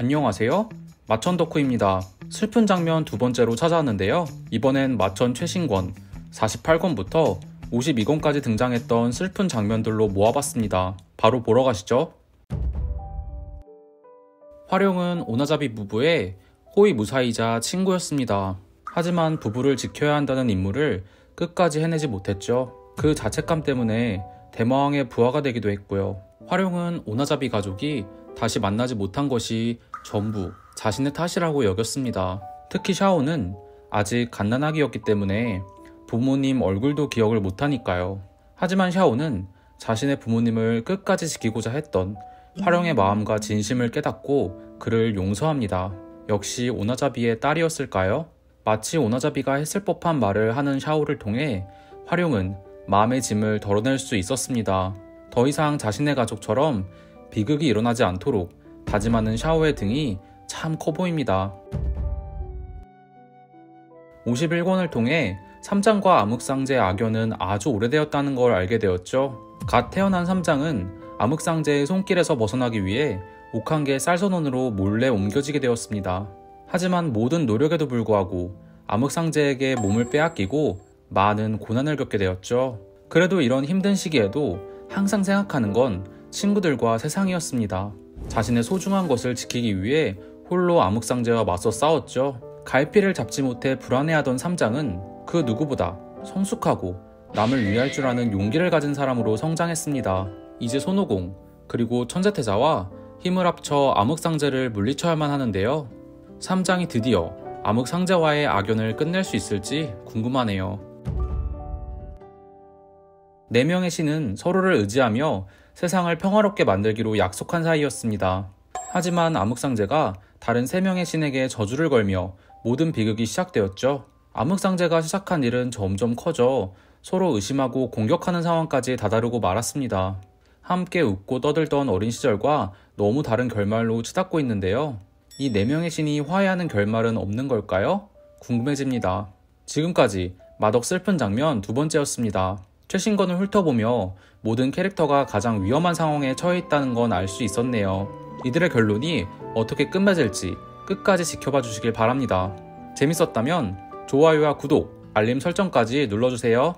안녕하세요. 마천 덕후입니다. 슬픈 장면 두 번째로 찾아왔는데요. 이번엔 마천 최신권 48권부터 52권까지 등장했던 슬픈 장면들로 모아봤습니다. 바로 보러 가시죠. 화룡은 오나자비 부부의 호의 무사이자 친구였습니다. 하지만 부부를 지켜야 한다는 임무를 끝까지 해내지 못했죠. 그 자책감 때문에 대마왕의 부하가 되기도 했고요. 화룡은 오나자비 가족이 다시 만나지 못한 것이 전부 자신의 탓이라고 여겼습니다. 특히 샤오는 아직 갓난아기였기 때문에 부모님 얼굴도 기억을 못하니까요. 하지만 샤오는 자신의 부모님을 끝까지 지키고자 했던 화룡의 마음과 진심을 깨닫고 그를 용서합니다. 역시 오나자비의 딸이었을까요? 마치 오나자비가 했을 법한 말을 하는 샤오를 통해 화룡은 마음의 짐을 덜어낼 수 있었습니다. 더 이상 자신의 가족처럼 비극이 일어나지 않도록 다짐하는 샤오의 등이 참 커 보입니다. 51권을 통해 삼장과 암흑상제의 악연은 아주 오래되었다는 걸 알게 되었죠. 갓 태어난 삼장은 암흑상제의 손길에서 벗어나기 위해 옥한계 쌀선원으로 몰래 옮겨지게 되었습니다. 하지만 모든 노력에도 불구하고 암흑상제에게 몸을 빼앗기고 많은 고난을 겪게 되었죠. 그래도 이런 힘든 시기에도 항상 생각하는 건 친구들과 세상이었습니다. 자신의 소중한 것을 지키기 위해 홀로 암흑상제와 맞서 싸웠죠. 갈피를 잡지 못해 불안해하던 삼장은 그 누구보다 성숙하고 남을 위할 줄 아는 용기를 가진 사람으로 성장했습니다. 이제 손오공 그리고 천재태자와 힘을 합쳐 암흑상제를 물리쳐야만 하는데요. 삼장이 드디어 암흑상제와의 악연을 끝낼 수 있을지 궁금하네요. 네 명의 신은 서로를 의지하며 세상을 평화롭게 만들기로 약속한 사이였습니다. 하지만 암흑상제가 다른 세 명의 신에게 저주를 걸며 모든 비극이 시작되었죠. 암흑상제가 시작한 일은 점점 커져 서로 의심하고 공격하는 상황까지 다다르고 말았습니다. 함께 웃고 떠들던 어린 시절과 너무 다른 결말로 치닫고 있는데요. 이네 명의 신이 화해하는 결말은 없는 걸까요? 궁금해집니다. 지금까지 마덕 슬픈 장면 두 번째였습니다. 최신건을 훑어보며 모든 캐릭터가 가장 위험한 상황에 처해 있다는 건 알 수 있었네요. 이들의 결론이 어떻게 끝맺을지 끝까지 지켜봐 주시길 바랍니다. 재밌었다면 좋아요와 구독, 알림 설정까지 눌러주세요.